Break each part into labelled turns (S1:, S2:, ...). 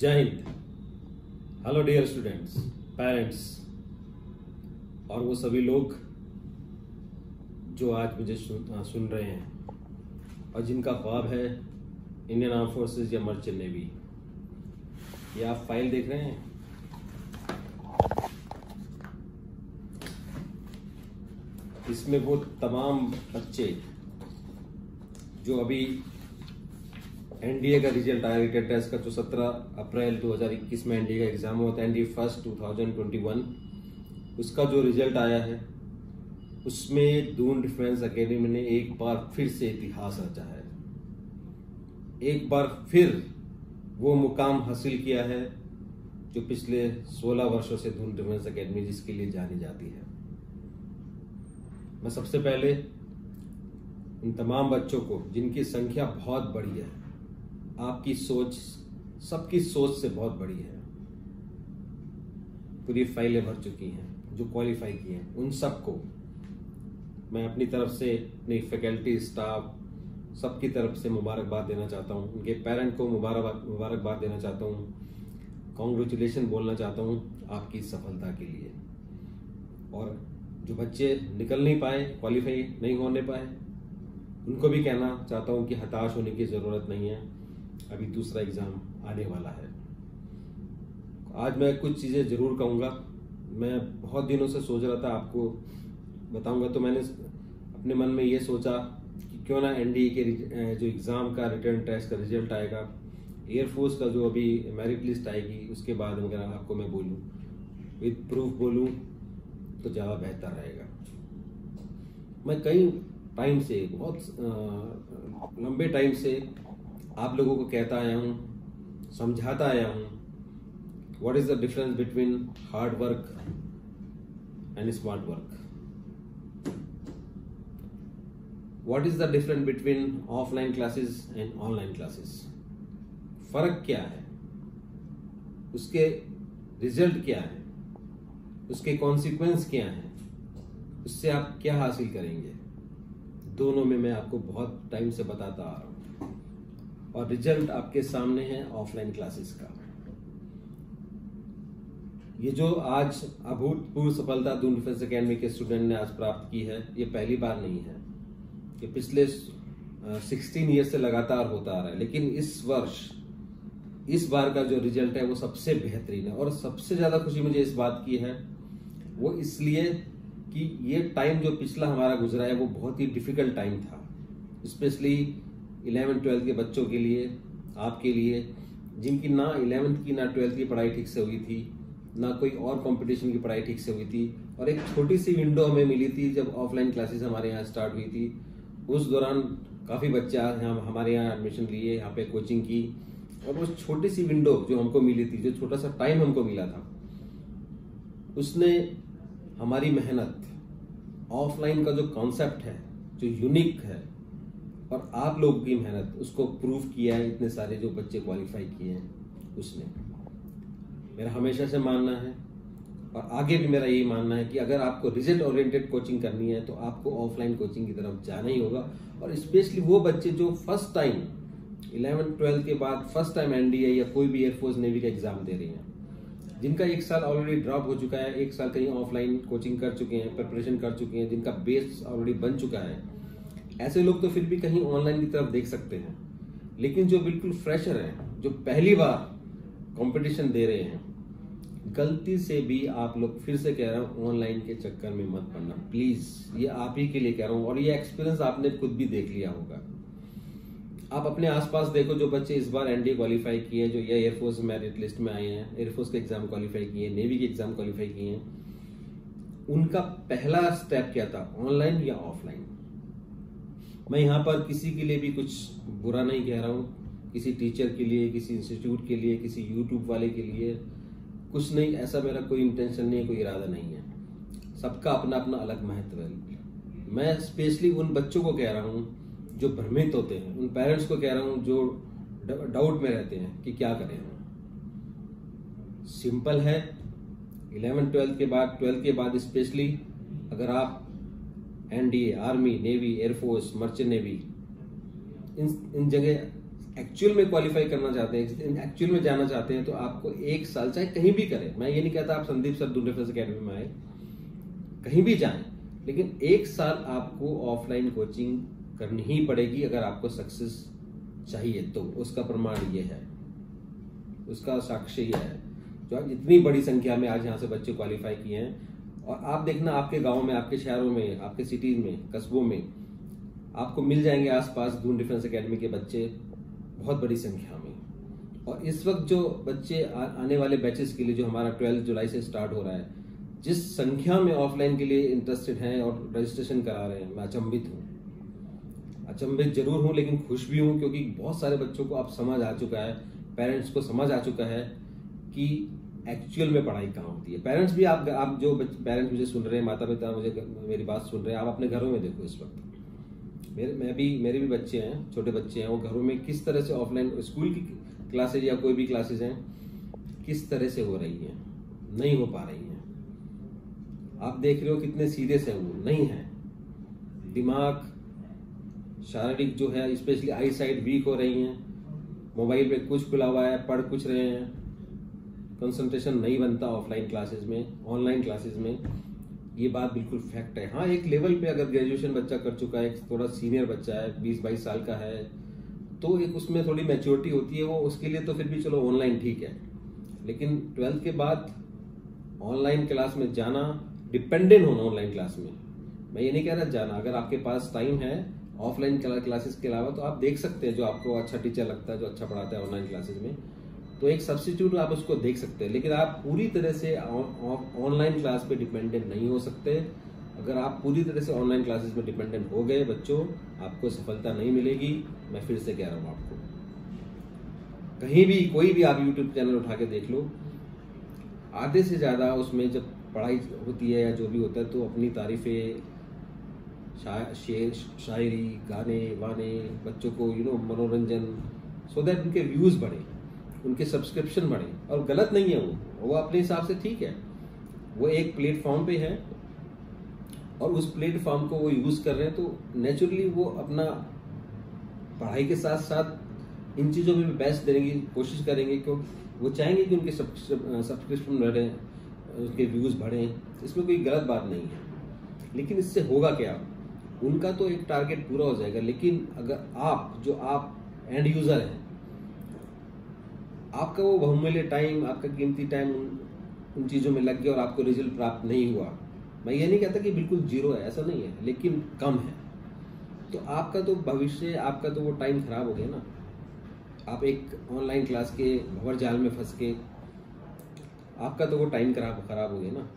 S1: जय Hind hello dear students parents और वो सभी लोग जो आज मुझे सुन, रहे हैं और जिनका ख्वाब है इंडियन आर्म फोर्सेस या मर्चेंट नेवी ये आप फ़ाइल देख रहे हैं? इसमें वो तमाम बच्चे जो अभी एनडीए का रिज़ल्ट आया रिटर्न टेस्ट का, जो 17 अप्रैल 2021 में एनडीए का एग्ज़ाम हुआ था, एनडीए फ़र्स्ट 2021 उसका जो रिज़ल्ट आया है, उसमें दून डिफेंस अकेडमी ने एक बार फिर से इतिहास रचा है। एक बार फिर वो मुकाम हासिल किया है, जो पिछले 16 वर्षों से दून डिफेंस अकेडमी जिसके लिए जानी जाती है। मैं सबसे पहले उन तमाम बच्चों को, जिनकी संख्या बहुत बड़ी है आपकी सोच, सबकी सोच से बहुत बड़ी है। पूरी फाइलें भर चुकी हैं, जो क्वालिफाई किए हैं, उन सबको मैं अपनी तरफ़ से, अपनी फैकल्टी स्टाफ सबकी तरफ़ से मुबारकबाद देना चाहता हूँ। उनके पेरेंट को मुबारक मुबारकबाद देना चाहता हूँ। कॉन्ग्रेचुलेसन बोलना चाहता हूँ आपकी सफलता के लिए। और जो बच्चे निकल नहीं पाए क्वालिफाई नहीं होने पाए, उनको भी कहना चाहता हूँ कि हताश होने की ज़रूरत नहीं है। अभी दूसरा एग्ज़ाम आने वाला है। आज मैं कुछ चीज़ें ज़रूर कहूँगा। मैं बहुत दिनों से सोच रहा था आपको बताऊँगा तो मैंने अपने मन में ये सोचा कि क्यों ना एनडीए के जो एग्ज़ाम का रिटर्न टेस्ट का रिज़ल्ट आएगा एयरफोर्स का जो अभी मेरिट लिस्ट आएगी, उसके बाद वगैरह आपको मैं बोलूँ। विद प्रूफ बोलूँ तो ज़्यादा बेहतर रहेगा। मैं कई टाइम से, बहुत लंबे टाइम से आप लोगों को कहता आया हूँ, समझाता आया हूँ what is the difference between hard work and smart work what is the difference between offline classes and online classes फ़र्क क्या है? उसके रिज़ल्ट क्या है? उसके कॉन्सिक्वेंस क्या है? उससे आप क्या हासिल करेंगे? दोनों में मैं आपको बहुत टाइम से बताता आ रहा हूँ। और रिज़ल्ट आपके सामने है ऑफलाइन क्लासेस का। ये जो आज अभूतपूर्व सफलता दून डिफेंस अकेडमी के स्टूडेंट ने आज प्राप्त की है, ये पहली बार नहीं है। ये पिछले सिक्सटीन ईयर से लगातार होता आ रहा है, लेकिन इस वर्ष, इस बार का जो रिज़ल्ट है वो सबसे बेहतरीन है। और सबसे ज़्यादा खुशी मुझे इस बात की है, वो इसलिए कि ये टाइम जो पिछला हमारा गुजरा है, वो बहुत ही डिफ़िकल्ट टाइम था। स्पेशली इलेवन ट्वेल्थ के बच्चों के लिए, आपके लिए, जिनकी ना इलेवेंथ की, ना ट्वेल्थ की पढ़ाई ठीक से हुई थी, ना कोई और कंपटीशन की पढ़ाई ठीक से हुई थी, और एक छोटी सी विंडो हमें मिली थी जब ऑफलाइन क्लासेस हमारे यहाँ स्टार्ट हुई थी। उस दौरान काफ़ी बच्चे यहाँ हमारे यहाँ एडमिशन लिए, यहाँ पे कोचिंग की, और उस छोटी सी विंडो जो हमको मिली थी, जो छोटा सा टाइम हमको मिला था, उसने हमारी मेहनत ऑफलाइन का जो कॉन्सेप्ट है, जो यूनिक है और आप लोगों की मेहनत, उसको प्रूव किया है, इतने सारे जो बच्चे क्वालिफाई किए हैं, उसने। मेरा हमेशा से मानना है, और आगे भी मेरा यही मानना है कि अगर आपको रिज़ल्ट ओरिएंटेड कोचिंग करनी है तो आपको ऑफलाइन कोचिंग की तरफ़ जाना ही होगा। और स्पेशली वो बच्चे जो फ़र्स्ट टाइम इलेवन ट्वेल्थ के बाद फ़र्स्ट टाइम एनडीए या कोई भी एयरफोर्स नेवी का एग्ज़ाम दे रही हैं, जिनका एक साल ऑलरेडी ड्रॉप हो चुका है, एक साल कहीं ऑफलाइन कोचिंग कर चुके हैं प्रिपरेशन कर चुके हैं, जिनका बेस ऑलरेडी बन चुका है ऐसे लोग तो फिर भी कहीं ऑनलाइन की तरफ़ देख सकते हैं। लेकिन जो बिल्कुल फ्रेशर हैं, जो पहली बार कंपटीशन दे रहे हैं, गलती से भी आप लोग फिर से कह रहा हूँ ऑनलाइन के चक्कर में मत पड़ना। प्लीज़ ये आप ही के लिए कह रहा हूँ और ये एक्सपीरियंस आपने खुद भी देख लिया होगा। आप अपने आसपास देखो, जो बच्चे इस बार एनडीए क्वालिफाई किए जो ये एयरफोर्स मेरिट लिस्ट में आए हैं एयरफोर्स के एग्ज़ाम क्वालिफाई किए नेवी के एग्ज़ाम क्वालिफाई किए हैं, उनका पहला स्टेप क्या था ऑनलाइन या ऑफलाइन मैं यहाँ पर किसी के लिए भी कुछ बुरा नहीं कह रहा हूँ। किसी टीचर के लिए, किसी इंस्टीट्यूट के लिए, किसी यूट्यूब वाले के लिए कुछ नहीं, ऐसा मेरा कोई इंटेंशन नहीं है, कोई इरादा नहीं है। सबका अपना अपना अलग महत्व है। मैं स्पेशली उन बच्चों को कह रहा हूँ जो भ्रमित होते हैं, उन पेरेंट्स को कह रहा हूँ जो डाउट में रहते हैं कि क्या करें हम। सिंपल है। इलेवन ट्वेल्थ के बाद ट्वेल्थ के बाद स्पेशली अगर आप NDA army navy air force merchant navy इन इन जगह एक्चुअल में क्वालिफाई करना चाहते हैं एक्चुअल में जाना चाहते हैं तो आपको एक साल चाहे कहीं भी करें। मैं ये नहीं कहता आप Sandeep sir Doon defence academy में आए, कहीं भी जाएँ, लेकिन एक साल आपको ऑफलाइन कोचिंग करनी ही पड़ेगी अगर आपको सक्सेस चाहिए तो उसका प्रमाण ये है। उसका साक्ष्य यह है। जो इतनी बड़ी संख्या में आज यहाँ से बच्चे क्वालिफाई किए हैं और आप देखना आपके गाँव में, आपके शहरों में, आपके सिटीज़ में, कस्बों में, आपको मिल जाएँगे आसपास दून डिफेंस एकेडमी के बच्चे बहुत बड़ी संख्या में। और इस वक्त जो बच्चे आने वाले बैचेस के लिए जो हमारा ट्वेल्थ जुलाई से स्टार्ट हो रहा है, जिस संख्या में ऑफलाइन के लिए इंटरेस्टेड हैं और रजिस्ट्रेशन करा रहे हैं, मैं अचंभित हूँ। अचंभित ज़रूर हूँ, लेकिन खुश भी हूँ, क्योंकि बहुत सारे बच्चों को अब समझ आ चुका है पेरेंट्स को समझ आ चुका है कि एक्चुअल में पढ़ाई कहाँ होती है। पेरेंट्स भी आप आप जो पेरेंट्स मुझे सुन रहे हैं माता पिता मुझे, मेरी बात सुन रहे हैं, आप अपने घरों में देखो इस वक्त। मेरे, मैं भी, मेरे भी बच्चे हैं, छोटे बच्चे हैं, वो घरों में किस तरह से ऑफलाइन स्कूल की क्लासेज या कोई भी क्लासेज हैं, किस तरह से हो रही हैं? नहीं हो पा रही हैं। आप देख रहे हो कितने सीरियस है वो, नहीं है। दिमाग शारीरिक जो है स्पेशली आई साइड वीक हो रही हैं मोबाइल पे कुछ खुला हुआ है, पढ़ कुछ रहे हैं कंसंट्रेशन नहीं बनता ऑफलाइन क्लासेस में ऑनलाइन क्लासेस में, ये बात बिल्कुल फैक्ट है। हाँ एक लेवल पे अगर ग्रेजुएशन बच्चा कर चुका है थोड़ा सीनियर बच्चा है बीस बाईस साल का है तो एक उसमें थोड़ी मेच्योरिटी होती है, वो उसके लिए तो फिर भी चलो ऑनलाइन ठीक है। लेकिन ट्वेल्थ के बाद ऑनलाइन क्लास में जाना डिपेंडेंट होना ऑनलाइन क्लास में। मैं ये नहीं कह रहा जाना, अगर आपके पास टाइम है ऑफलाइन क्लासेस के अलावा तो आप देख सकते हैं जो आपको अच्छा टीचर लगता है, जो अच्छा पढ़ाता है ऑनलाइन क्लासेस में। तो एक सब्सिट्यूट आप उसको देख सकते हैं, लेकिन आप पूरी तरह से ऑनलाइन क्लास पे डिपेंडेंट नहीं हो सकते। अगर आप पूरी तरह से ऑनलाइन क्लासेस में डिपेंडेंट हो गए बच्चों, आपको सफलता नहीं मिलेगी। मैं फिर से कह रहा हूँ आपको। कहीं भी, कोई भी आप यूट्यूब चैनल उठा के देख लो, आधे से ज़्यादा उसमें जब पढ़ाई होती है या जो भी होता है तो अपनी तारीफें शेर, शायरी, गाने, वाने, बच्चों को यू नो मनोरंजन सो दैट उनके व्यूज़ बढ़े। उनके सब्सक्रिप्शन बढ़े। और गलत नहीं है वो। वो अपने हिसाब से ठीक है। वो एक प्लेटफॉर्म पे है और उस प्लेटफॉर्म को वो यूज़ कर रहे हैं तो नेचुरली वो अपना पढ़ाई के साथ साथ इन चीज़ों में भी बेस्ट देने की कोशिश करेंगे क्योंकि वो चाहेंगे कि उनके सब्सक्रिप्शन बढ़े, उनके व्यूज़ बढ़े। इसमें कोई गलत बात नहीं है। लेकिन इससे होगा क्या? उनका तो एक टारगेट पूरा हो जाएगा। लेकिन अगर आप, जो आप एंड यूज़र हैं आपका वो बहुमूल्य टाइम आपका कीमती टाइम उन, चीज़ों में लग गया और आपको रिज़ल्ट प्राप्त नहीं हुआ। मैं ये नहीं कहता कि बिल्कुल ज़ीरो है ऐसा नहीं है लेकिन कम है। तो आपका तो भविष्य आपका तो वो टाइम खराब हो गया ना। आप एक ऑनलाइन क्लास के भवर जाल में फंस के आपका तो वो टाइम खराब खराब हो गया ना।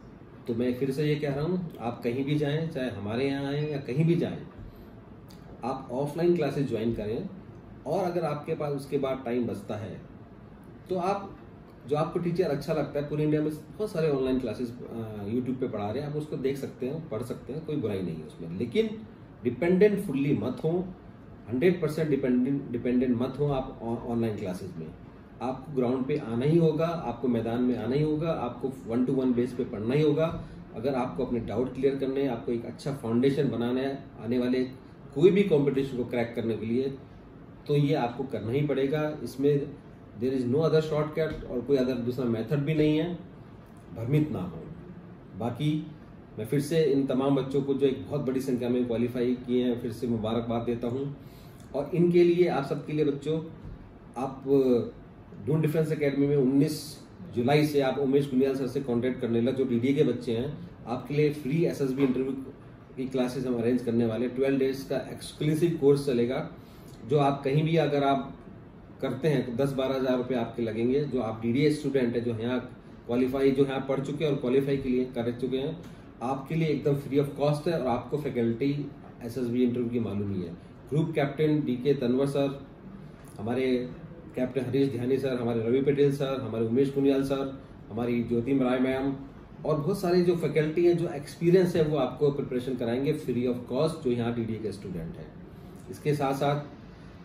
S1: तो मैं फिर से ये कह रहा हूँ आप कहीं भी जाएँ चाहे हमारे यहाँ आए या कहीं भी जाएँ आप ऑफलाइन क्लासेस ज्वाइन करें और अगर आपके पास उसके बाद टाइम बचता है तो आप, जो आपको टीचर अच्छा लगता है, पूरे इंडिया में बहुत सारे ऑनलाइन क्लासेस यूट्यूब पे पढ़ा रहे हैं। आप उसको देख सकते हैं, पढ़ सकते हैं, कोई बुराई नहीं है उसमें। लेकिन डिपेंडेंट फुल्ली मत हो। हंड्रेड परसेंट डिपेंडेंट डिपेंडेंट मत हो आप ऑनलाइन क्लासेस में। आपको ग्राउंड पे आना ही होगा, आपको मैदान में आना ही होगा, आपको वन टू वन बेस पे पढ़ना ही होगा। अगर आपको अपने डाउट क्लियर करने हैं, आपको एक अच्छा फाउंडेशन बनाना है, आने वाले कोई भी कॉम्पिटिशन को क्रैक करने के लिए तो ये आपको करना ही पड़ेगा। इसमें there is no other shortcut और कोई अदर दूसरा मेथड भी नहीं है। भ्रमित ना हो। बाकी मैं फिर से इन तमाम बच्चों को जो एक बहुत बड़ी संख्या में क्वालिफाई किए हैं, फिर से मुबारकबाद देता हूँ। और इनके लिए, आप सबके लिए बच्चों, आप डून डिफेंस अकेडमी में 19 जुलाई से आप उमेश गुनियाल सर से कांटेक्ट करने लग, जो डीडीए के बच्चे हैं, आपके लिए फ्री एसएसबी इंटरव्यू की क्लासेस हम अरेंज करने वाले 12 डेज़ का एक्सक्लूसिव कोर्स चलेगा, जो आप कहीं भी अगर आप करते हैं तो दस बारह हज़ार रुपये आपके लगेंगे, जो आप डी स्टूडेंट है, जो यहाँ क्वालिफाई जो यहाँ पढ़ चुके हैं और क्वालिफाई के लिए कर चुके हैं, आपके लिए एकदम फ्री ऑफ़ कॉस्ट है और आपको faculty S S B interview की मालूम ही है। Group captain D K Tanwar sir हमारे कैप्टन हरीश ध्यानी सर हमारे रवि पटेल सर हमारे उमेश कुनियाल सर हमारी ज्योति राय मैम और बहुत सारी जो फैकल्टी है, जो एक्सपीरियंस है, वो आपको प्रिपरेशन कराएँगे फ्री ऑफ़ कॉस्ट जो यहाँ डी के स्टूडेंट हैं। इसके साथ साथ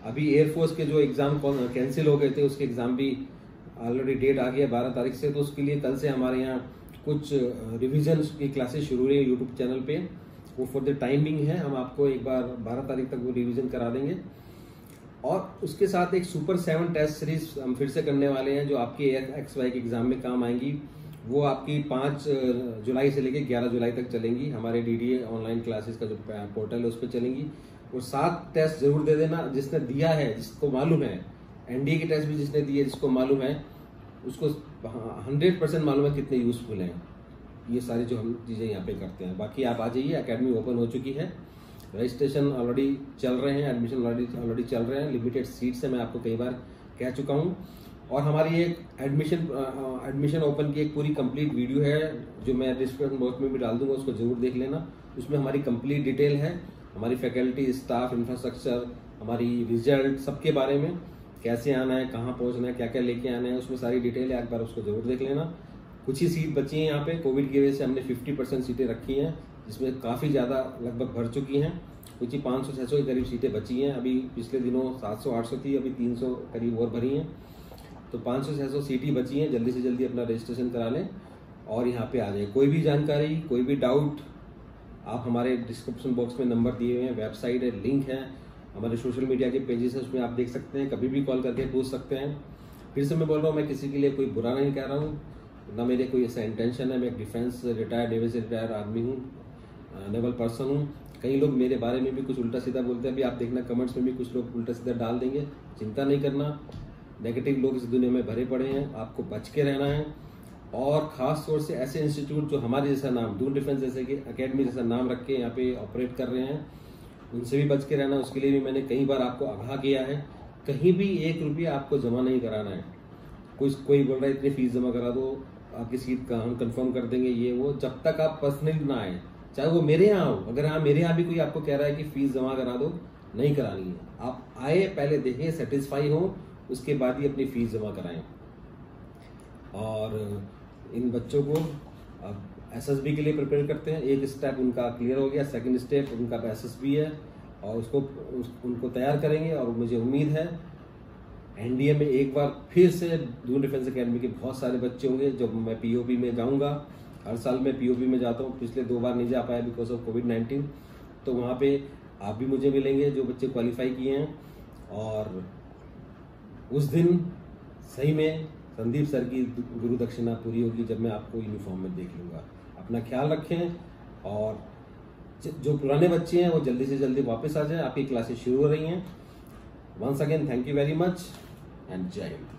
S1: अभी एयरफोर्स के जो एग्ज़ाम कैंसिल हो गए थे, उसके एग्ज़ाम भी ऑलरेडी डेट आ गया बारह तारीख से तो उसके लिए कल से हमारे यहाँ कुछ रिविजन की क्लासेस शुरू हुई है यूट्यूब चैनल पे। वो फॉर द टाइमिंग है, हम आपको एक बार बारह तारीख तक वो रिविजन करा देंगे। और उसके साथ एक सुपर सेवन टेस्ट सीरीज़ हम फिर से करने वाले हैं, जो आपके एक्स वाई के एग्ज़ाम में काम आएँगी। वो आपकी पाँच जुलाई से लेकर ग्यारह जुलाई तक चलेंगी। हमारे डीडीए ऑनलाइन क्लासेस का जो पोर्टल है, उस पर चलेंगी। और सात टेस्ट ज़रूर दे देना, जिसने दिया है, जिसको मालूम है। एनडीए के टेस्ट भी जिसने दिए, जिसको मालूम है, उसको हंड्रेड परसेंट मालूम है कितने यूजफुल हैं। ये सारी जो हम चीज़ें यहाँ पे करते हैं। बाकी आप आ जाइए अकेडमी ओपन हो चुकी है। रजिस्ट्रेशन ऑलरेडी चल रहे हैं एडमिशन ऑलरेडी ऑलरेडी चल रहे हैं। लिमिटेड सीट्स है, मैं आपको कई बार कह चुका हूँ। और हमारी एक एडमिशन एडमिशन ओपन की एक पूरी कंप्लीट वीडियो है, जो मैं डिस्क्रिप्शन बॉक्स में भी डाल दूँगा, उसको ज़रूर देख लेना। उसमें हमारी कंप्लीट डिटेल है। हमारी फैकल्टी स्टाफ इंफ्रास्ट्रक्चर हमारी रिज़ल्ट सबके बारे में, कैसे आना है, कहाँ पहुँचना है क्या क्या लेके आना है, उसमें सारी डिटेल है, एक बार उसको ज़रूर देख लेना। कुछ ही सीट बची हैं यहाँ पे कोविड की वजह से हमने 50 परसेंट सीटें रखी हैं, जिसमें काफ़ी ज़्यादा लगभग भर चुकी हैं। कुछ ही पाँच सौ छः सौ के करीब सीटें बची हैं, अभी पिछले दिनों सात सौ, आठ सौ थी, अभी तीन सौ करीब और भरी हैं। तो पाँच सौ छः सौ सीटें बची हैं, जल्दी से जल्दी अपना रजिस्ट्रेशन करा लें और यहाँ पे आ जाए। कोई भी जानकारी, कोई भी डाउट आप हमारे डिस्क्रिप्शन बॉक्स में नंबर दिए हुए हैं वेबसाइट है लिंक है, हमारे सोशल मीडिया के पेजेस है, उसमें आप देख सकते हैं, कभी भी कॉल करके पूछ सकते हैं। फिर से मैं बोल रहा हूँ, मैं किसी के लिए कोई बुरा नहीं कह रहा हूँ, ना मेरे कोई ऐसा इंटेंशन है, मैं एक डिफेंस रिटायर्ड नेवी से रिटायर्ड आदमी हूँ नेवल पर्सन हूँ। कई लोग मेरे बारे में भी कुछ उल्टा सीधा बोलते हैं, अभी आप देखना कमेंट्स में भी कुछ लोग उल्टा सीधा डाल देंगे, चिंता नहीं करना। नेगेटिव लोग इस दुनिया में भरे पड़े हैं, आपको बच के रहना है। और ख़ास तौर से ऐसे इंस्टीट्यूट जो हमारे जैसा नाम दूर डिफेंस जैसे कि अकेडमी जैसा नाम रख के यहाँ पे ऑपरेट कर रहे हैं, उनसे भी बच के रहना, उसके लिए भी मैंने कई बार आपको आगाह किया है। कहीं भी एक रुपया आपको जमा नहीं कराना है। कोई कोई बोल रहा है, इतनी फ़ीस जमा करा दो आपकी सीट का हम कंफर्म कर देंगे, ये, वो। जब तक आप पर्सनली ना आए, चाहे वो मेरे यहाँ हो, अगर हाँ मेरे यहाँ भी कोई आपको कह रहा है कि फ़ीस जमा करा दो, नहीं करानी है। आप आए, पहले देखें सेटिस्फाई हो, उसके बाद ही अपनी फ़ीस जमा कराएँ। और इन बच्चों को अब एस बी के लिए प्रिपेयर करते हैं। एक स्टेप उनका क्लियर हो गया सेकंड स्टेप उनका एस एस बी है और उसको उस, उनको तैयार करेंगे और मुझे उम्मीद है एनडीए में एक बार फिर से दून डिफेंस अकेडमी के बहुत सारे बच्चे होंगे। जब मैं पीओपी में जाऊँगा हर साल मैं पीओपी में जाता हूँ। पिछले दो बार नहीं जा पाया बिकॉज़ ऑफ़ कोविड नाइन्टीन तो वहाँ पे आप भी मुझे मिलेंगे जो बच्चे क्वालिफाई किए हैं। और उस दिन सही में संदीप सर की गुरु दक्षिणा पूरी होगी जब मैं आपको यूनिफॉर्म में देख लूँगा। अपना ख्याल रखें और जो पुराने बच्चे हैं, वो जल्दी से जल्दी वापस आ जाएँ। आपकी क्लासेस शुरू हो रही हैं। Once again thank you very much and जय Jai